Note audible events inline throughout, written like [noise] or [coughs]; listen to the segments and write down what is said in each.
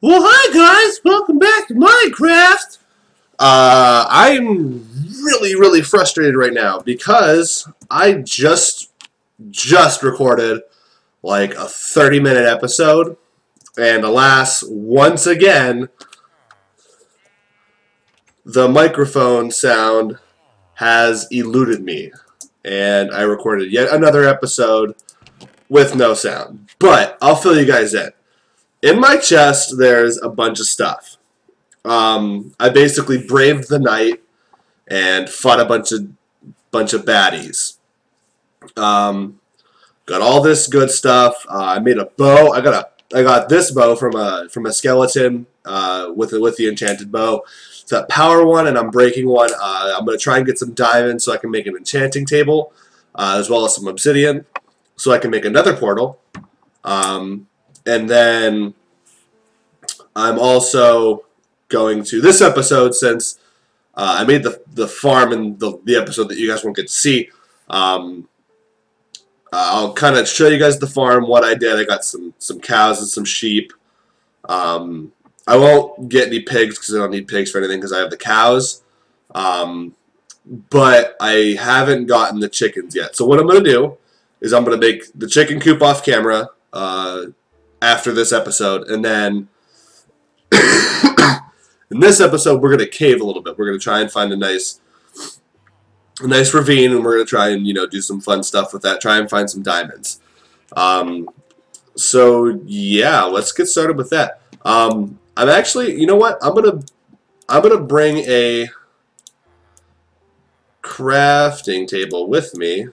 Well, hi guys, welcome back to Minecraft. Uh, I'm really, really frustrated right now because I just, just recorded like a 30 minute episode, and alas, once again, the microphone sound has eluded me, and I recorded yet another episode with no sound. But I'll fill you guys in in my chest there's a bunch of stuff. Um, I basically braved the night and fought a bunch of bunch of baddies. Um, got all this good stuff. Uh, I made a bow. I got a I got this bow from a from a skeleton uh, with with the enchanted bow. It's a power one, and Unbreaking one. Uh, I'm gonna try and get some diamonds so I can make an enchanting table, uh, as well as some obsidian, so I can make another portal. Um, and then I'm also going to this episode since uh, I made the the farm in the the episode that you guys won't get to see. Um, I'll kind of show you guys the farm, what I did. I got some some cows and some sheep. Um, I won't get any pigs because I don't need pigs for anything because I have the cows. Um, but I haven't gotten the chickens yet. So what I'm going to do is I'm going to make the chicken coop off camera. Uh, after this episode, and then [coughs] in this episode we're gonna cave a little bit. We're gonna try and find a nice, a nice ravine, and we're gonna try and you know do some fun stuff with that. Try and find some diamonds. Um, so yeah, let's get started with that. Um, I'm actually, you know what? I'm gonna, I'm gonna bring a crafting table with me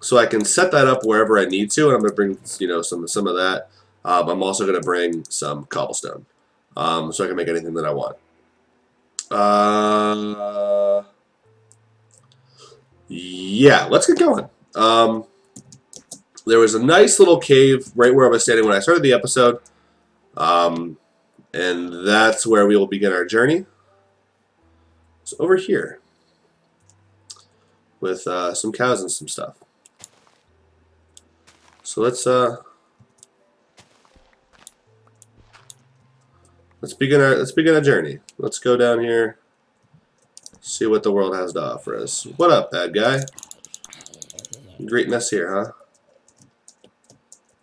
so I can set that up wherever I need to, and I'm going to bring you know some some of that. Um, I'm also going to bring some cobblestone, um, so I can make anything that I want. Uh, yeah, let's get going. Um, there was a nice little cave right where I was standing when I started the episode, um, and that's where we will begin our journey. It's over here with uh, some cows and some stuff. So let's uh let's begin our let's begin a journey. Let's go down here, see what the world has to offer us. What up, bad guy? Greeting us here, huh?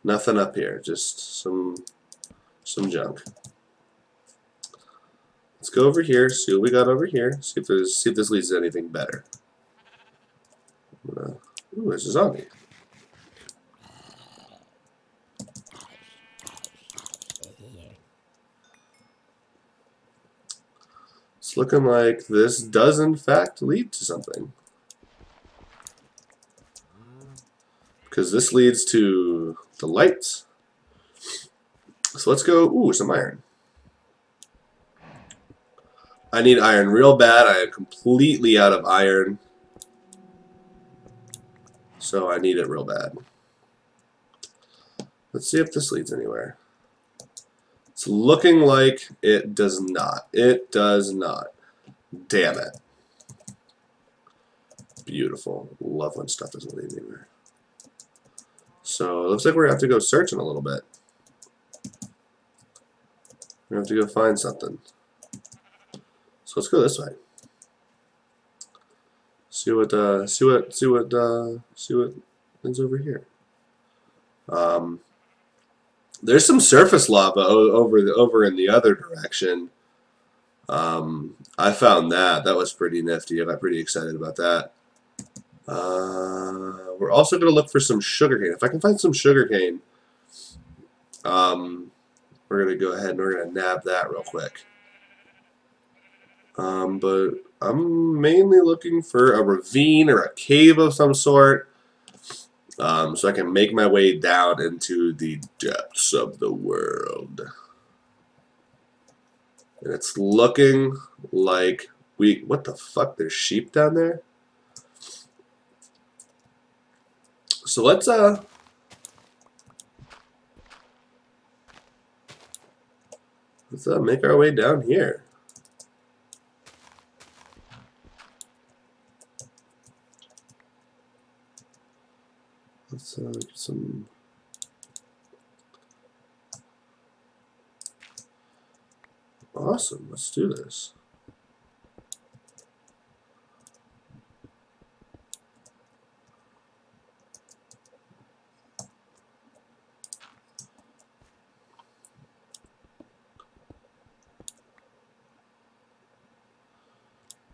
Nothing up here, just some some junk. Let's go over here, see what we got over here, see if there's see if this leads to anything better. Ooh, there's a zombie. Looking like this does in fact lead to something. Because this leads to the lights. So let's go, ooh, some iron. I need iron real bad. I am completely out of iron. So I need it real bad. Let's see if this leads anywhere. Looking like it does not. It does not. Damn it. Beautiful. Love when stuff doesn't lead anywhere. So it looks like we're going to have to go searching a little bit. We're going to have to go find something. So let's go this way. See what, uh, see what, see what, uh, see what over here. Um, there's some surface lava over the, over in the other direction. Um, I found that. That was pretty nifty. I got pretty excited about that. Uh, we're also going to look for some sugarcane. If I can find some sugarcane, um, we're going to go ahead and we're going to nab that real quick. Um, but I'm mainly looking for a ravine or a cave of some sort um, so I can make my way down into the depths of the world. And it's looking like we... What the fuck? There's sheep down there? So let's, uh... Let's uh, make our way down here. Let's uh, get some Awesome. Let's do this.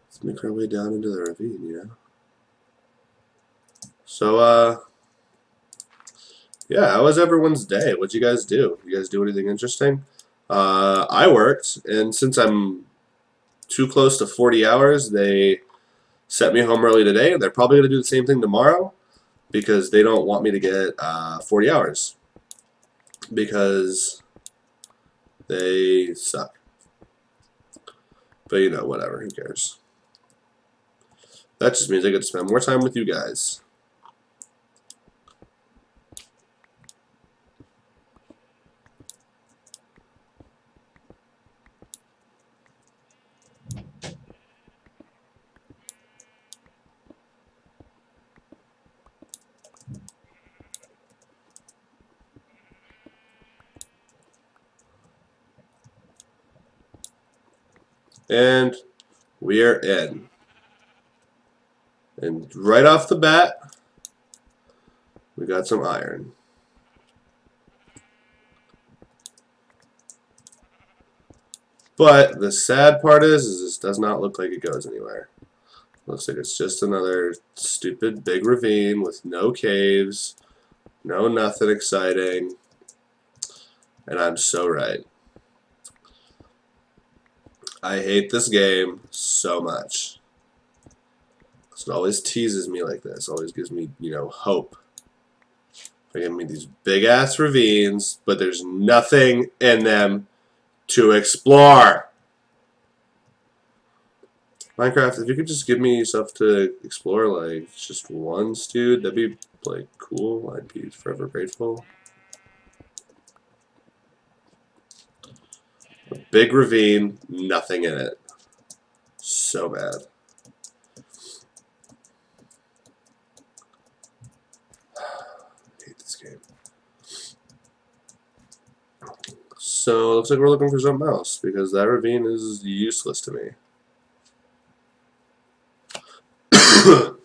Let's make our way down into the ravine, you know? So, uh, yeah, how was everyone's day? What'd you guys do? You guys do anything interesting? Uh, I worked, and since I'm too close to 40 hours, they sent me home early today, and they're probably going to do the same thing tomorrow because they don't want me to get uh, 40 hours because they suck. But you know, whatever, who cares? That just means I get to spend more time with you guys. And we are in. And right off the bat, we got some iron. But the sad part is, is this does not look like it goes anywhere. Looks like it's just another stupid big ravine with no caves, no nothing exciting. And I'm so right. I hate this game so much. It always teases me like this. Always gives me, you know, hope. They give me these big ass ravines, but there's nothing in them to explore. Minecraft, if you could just give me stuff to explore, like just once, dude, that'd be like cool. I'd be forever grateful. Big ravine, nothing in it. So bad. [sighs] hate this game. So looks like we're looking for something else because that ravine is useless to me. [coughs]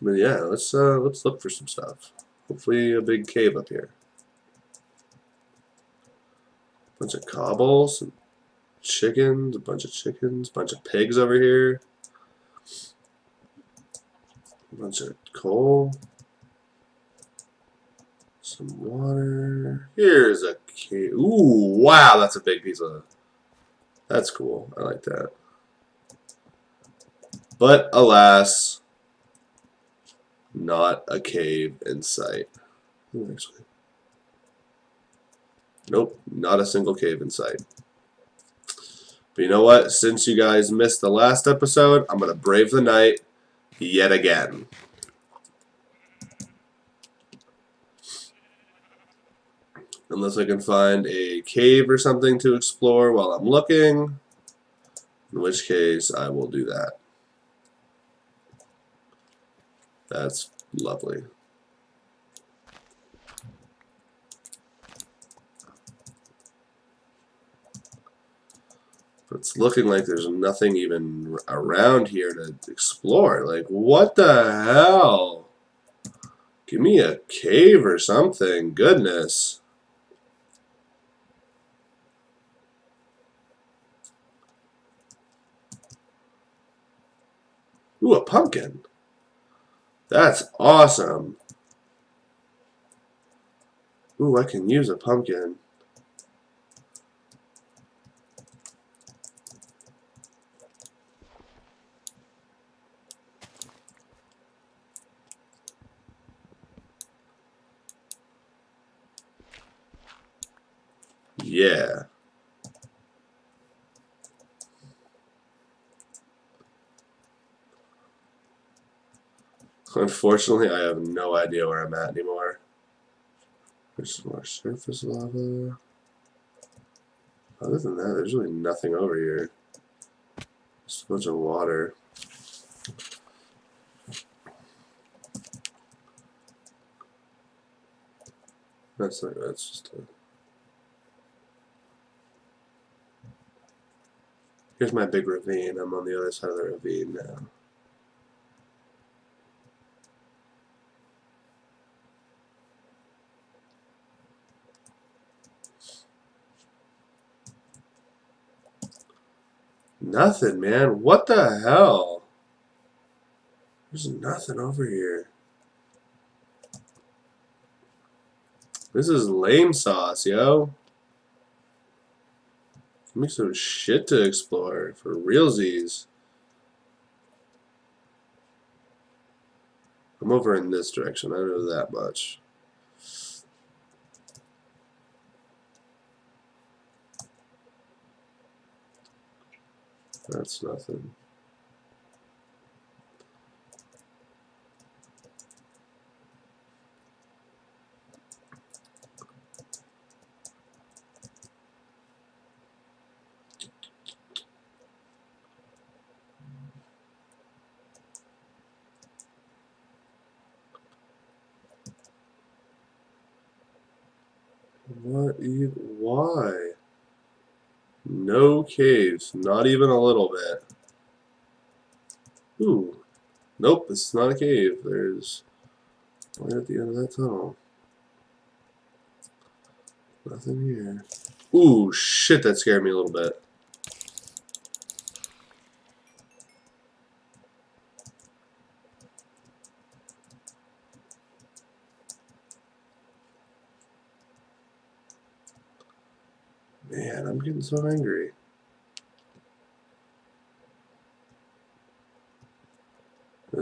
but yeah, let's uh, let's look for some stuff. Hopefully a big cave up here. Bunch of cobbles, and chickens, a bunch of chickens, a bunch of pigs over here. A bunch of coal. Some water. Here's a cave. Ooh, wow, that's a big piece of... That's cool. I like that. But, alas, not a cave in sight. Nope, not a single cave in sight. But you know what? Since you guys missed the last episode, I'm going to brave the night yet again. Unless I can find a cave or something to explore while I'm looking. In which case, I will do that. That's lovely. It's looking like there's nothing even around here to explore. Like, what the hell? Give me a cave or something. Goodness. Ooh, a pumpkin. That's awesome. Ooh, I can use a pumpkin. Yeah. Unfortunately, I have no idea where I'm at anymore. There's some more surface lava. Other than that, there's really nothing over here. Just a bunch of water. That's like that's just a Here's my big ravine. I'm on the other side of the ravine now. Nothing, man. What the hell? There's nothing over here. This is lame sauce, yo. Give me some shit to explore for realsies. I'm over in this direction. I know that much. That's nothing. What? Why? No caves, not even a little bit. Ooh. Nope, it's not a cave. There's right at the end of that tunnel. Nothing here. Ooh, shit, that scared me a little bit. Man, I'm getting so angry.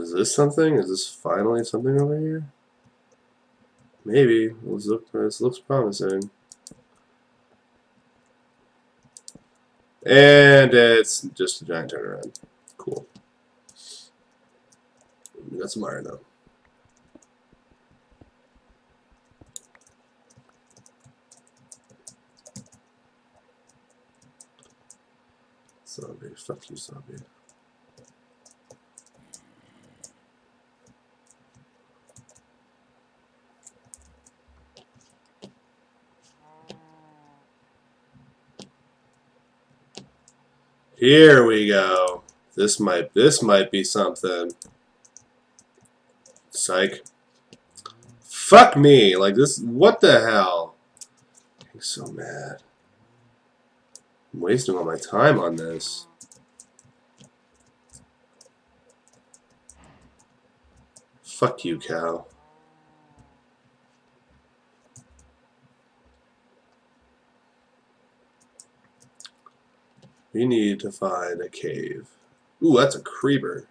Is this something? Is this finally something over here? Maybe. Look. This looks promising. And it's just a giant turnaround. Cool. We got some iron though. Zombie. Fuck you, zombie. Here we go. This might this might be something. Psych. Fuck me. Like this what the hell? I'm so mad. I'm wasting all my time on this. Fuck you, cow. We need to find a cave. Ooh, that's a creeper.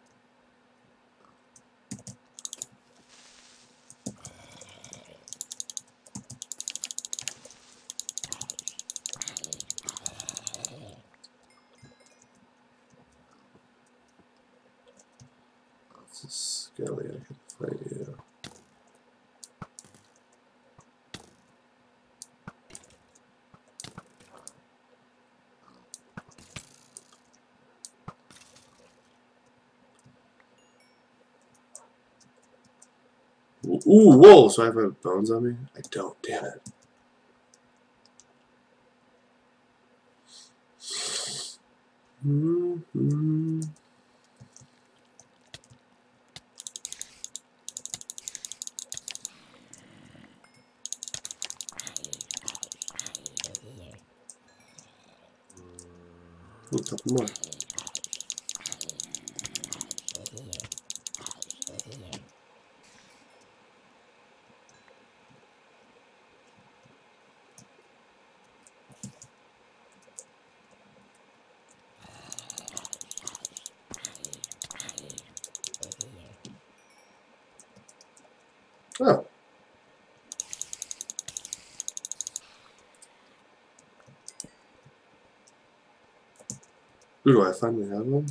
It's a skelly, I can find you. Ooh, whoa, so I have bones on me? I don't, damn it. Mm -hmm. A couple more. Oh. Ooh, do I finally have one?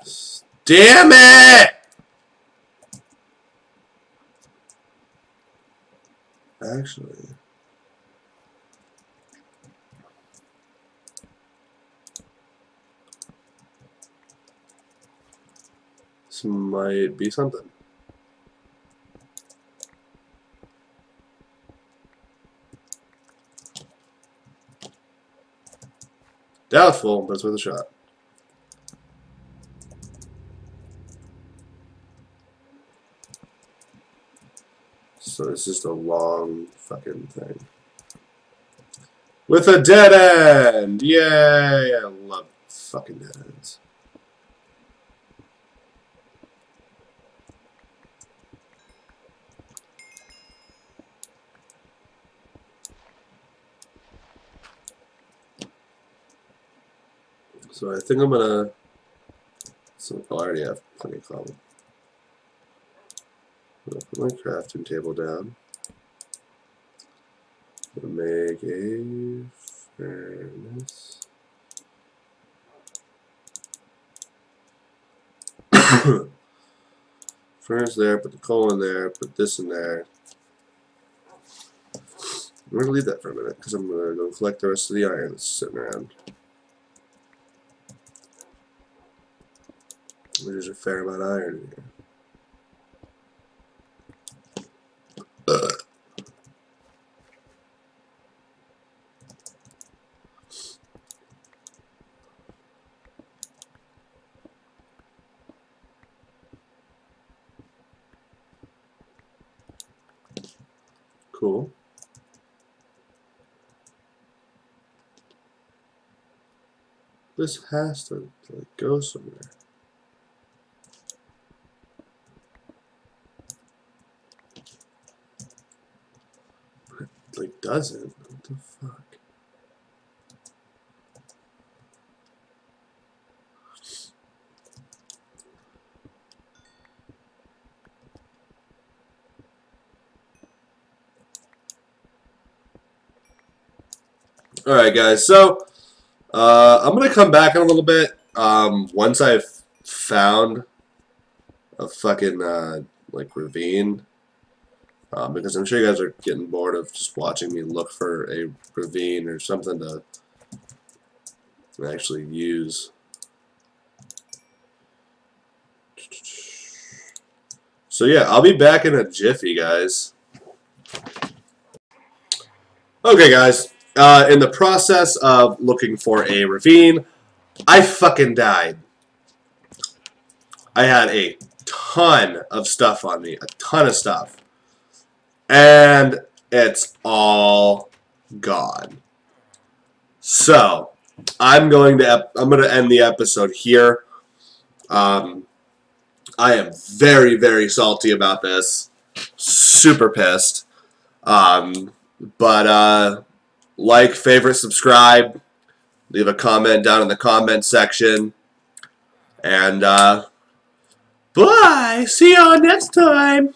Yes. Damn it! Actually. This might be something. Doubtful, but it's worth a shot. So it's just a long fucking thing. With a dead end! Yay! I love fucking dead ends. So I think I'm gonna. So oh, I already have plenty of cobble. Put my crafting table down. Make a furnace. [coughs] furnace there, put the coal in there, put this in there. I'm gonna leave that for a minute because I'm gonna go collect the rest of the iron that's sitting around. There's a fair amount of iron in here. Cool. This has to like, go somewhere. Like doesn't. What the fuck? Alright guys, so uh, I'm going to come back in a little bit um, once I've found a fucking uh, like ravine um, because I'm sure you guys are getting bored of just watching me look for a ravine or something to actually use. So yeah, I'll be back in a jiffy, guys. Okay, guys. Uh, in the process of looking for a ravine, I fucking died. I had a ton of stuff on me. A ton of stuff and it's all gone. So I'm going to I'm going to end the episode here. Um, I am very very salty about this, super pissed. Um, but uh, like, favorite, subscribe, leave a comment down in the comment section, and uh, bye. See y'all next time.